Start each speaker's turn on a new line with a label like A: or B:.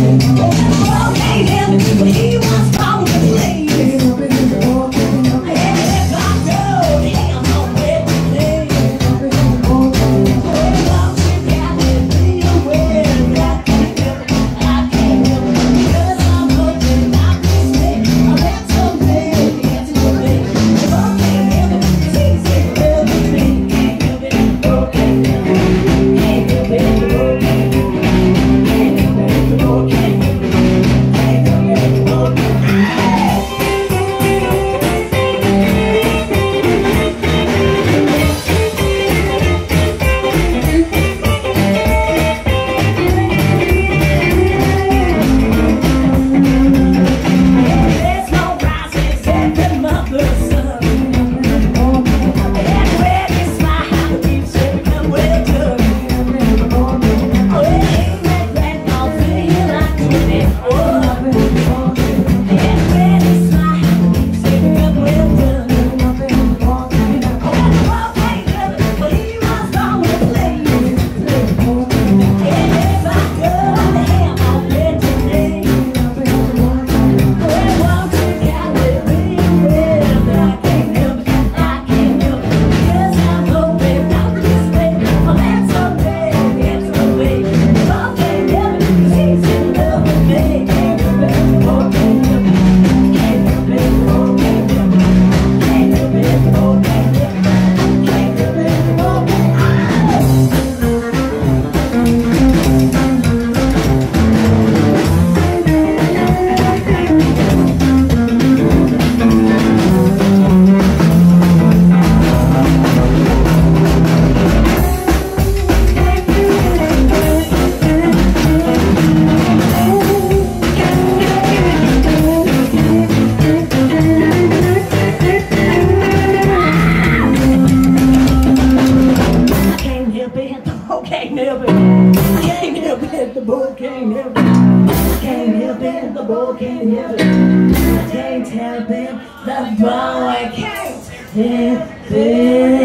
A: Oh, baby, can't boy can't help it. Can't help it. The boy can't help it. I can't help it. The boy can't help it.